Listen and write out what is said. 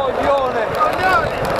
coglione!